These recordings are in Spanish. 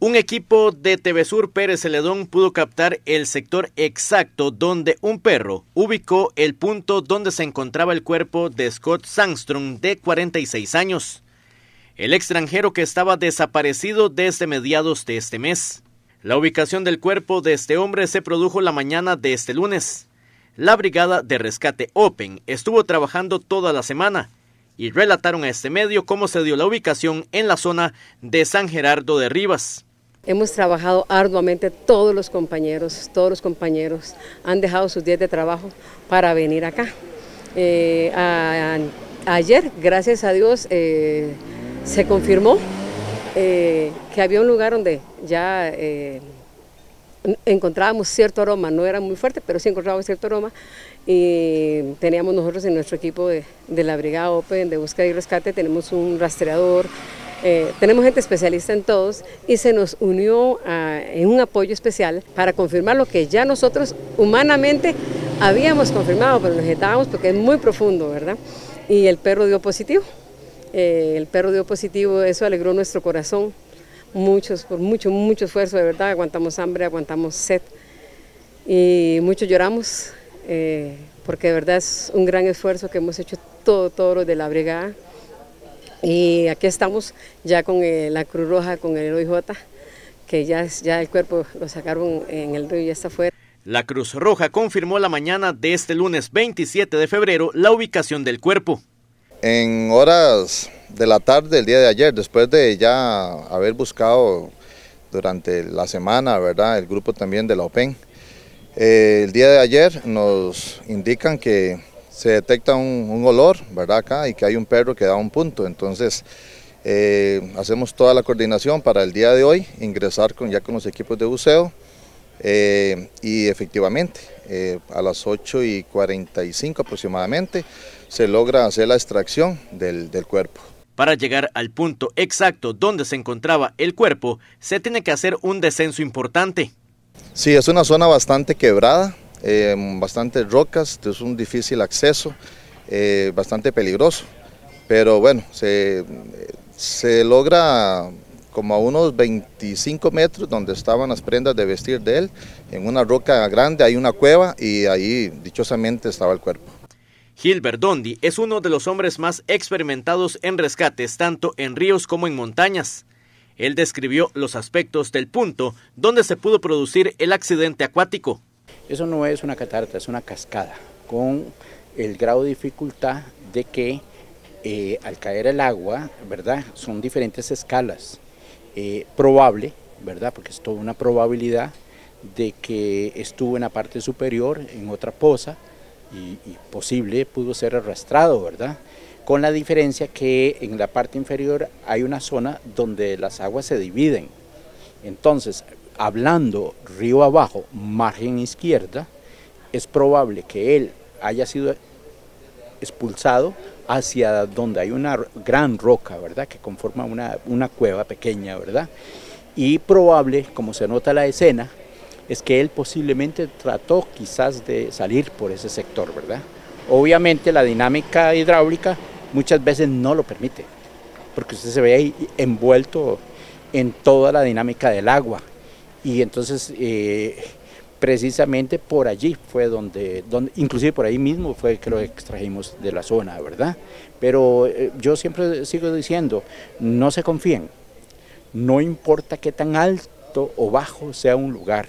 Un equipo de Sur Pérez Celedón pudo captar el sector exacto donde un perro ubicó el punto donde se encontraba el cuerpo de Scott Sandstrom de 46 años, el extranjero que estaba desaparecido desde mediados de este mes. La ubicación del cuerpo de este hombre se produjo la mañana de este lunes. La brigada de rescate Open estuvo trabajando toda la semana y relataron a este medio cómo se dio la ubicación en la zona de San Gerardo de Rivas. Hemos trabajado arduamente, todos los compañeros, todos los compañeros han dejado sus días de trabajo para venir acá. Eh, ayer, gracias a Dios, eh, se confirmó eh, que había un lugar donde ya encontrábamos cierto aroma, no era muy fuerte, pero sí encontrábamos cierto aroma y teníamos nosotros en nuestro equipo de, de la Brigada Open de búsqueda y rescate, tenemos un rastreador, eh, tenemos gente especialista en todos y se nos unió en un apoyo especial para confirmar lo que ya nosotros humanamente habíamos confirmado, pero necesitábamos porque es muy profundo, ¿verdad? Y el perro dio positivo. Eh, el perro dio positivo, eso alegró nuestro corazón. Muchos, por mucho, mucho esfuerzo, de verdad, aguantamos hambre, aguantamos sed y mucho lloramos, eh, porque de verdad es un gran esfuerzo que hemos hecho todo, todo lo de la brigada. Y aquí estamos ya con eh, la Cruz Roja, con el OIJ, que ya, ya el cuerpo lo sacaron en el río y ya está fuera. La Cruz Roja confirmó la mañana de este lunes 27 de febrero la ubicación del cuerpo. En horas de la tarde del día de ayer, después de ya haber buscado durante la semana, ¿verdad? El grupo también de la OPEN, eh, el día de ayer nos indican que se detecta un, olor, ¿verdad? Acá y que hay un perro que da un punto. Entonces, eh, hacemos toda la coordinación para el día de hoy, ingresar con, ya con los equipos de buceo. Eh, y efectivamente, eh, a las 8 y 45 aproximadamente, se logra hacer la extracción del, del cuerpo. Para llegar al punto exacto donde se encontraba el cuerpo, se tiene que hacer un descenso importante. Sí, es una zona bastante quebrada, eh, bastantes rocas, es un difícil acceso, eh, bastante peligroso. Pero bueno, se, se logra como a unos 25 metros donde estaban las prendas de vestir de él, en una roca grande hay una cueva y ahí dichosamente estaba el cuerpo. Gilbert Dondi es uno de los hombres más experimentados en rescates tanto en ríos como en montañas. Él describió los aspectos del punto donde se pudo producir el accidente acuático. Eso no es una catarata, es una cascada, con el grado de dificultad de que eh, al caer el agua, ¿verdad? Son diferentes escalas. Eh, probable, ¿verdad? Porque es toda una probabilidad de que estuvo en la parte superior, en otra poza, y, y, posible pudo ser arrastrado, ¿verdad? Con la diferencia que en la parte inferior hay una zona donde las aguas se dividen. Entonces, hablando río abajo, margen izquierda, es probable que él haya sido expulsado hacia donde hay una gran roca, ¿verdad? Que conforma una, una cueva pequeña, ¿verdad? Y probable, como se nota la escena, es que él posiblemente trató quizás de salir por ese sector, ¿verdad? Obviamente la dinámica hidráulica muchas veces no lo permite, porque usted se ve ahí envuelto en toda la dinámica del agua y entonces eh, precisamente por allí fue donde, donde, inclusive por ahí mismo fue que lo extrajimos de la zona, ¿verdad? Pero eh, yo siempre sigo diciendo, no se confíen, no importa qué tan alto o bajo sea un lugar,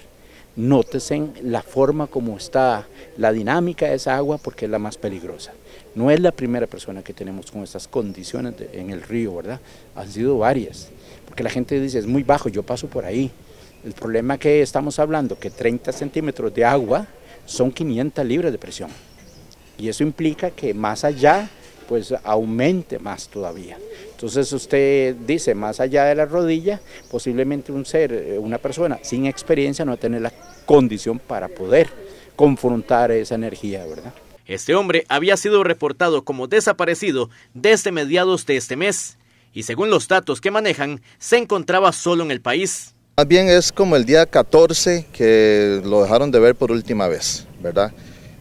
nótese la forma como está la dinámica de esa agua porque es la más peligrosa. No es la primera persona que tenemos con estas condiciones en el río, ¿verdad? Han sido varias, porque la gente dice, es muy bajo, yo paso por ahí, el problema que estamos hablando, que 30 centímetros de agua son 500 libras de presión. Y eso implica que más allá, pues aumente más todavía. Entonces usted dice, más allá de la rodilla, posiblemente un ser, eh, una persona sin experiencia no tiene la condición para poder confrontar esa energía, ¿verdad? Este hombre había sido reportado como desaparecido desde mediados de este mes y según los datos que manejan, se encontraba solo en el país. Más bien es como el día 14 que lo dejaron de ver por última vez, ¿verdad?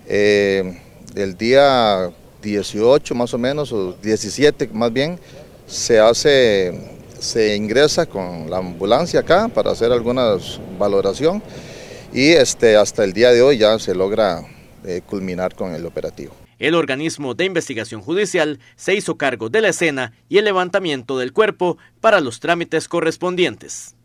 Eh, el día 18 más o menos, o 17 más bien, se hace se ingresa con la ambulancia acá para hacer alguna valoración y este, hasta el día de hoy ya se logra eh, culminar con el operativo. El organismo de investigación judicial se hizo cargo de la escena y el levantamiento del cuerpo para los trámites correspondientes.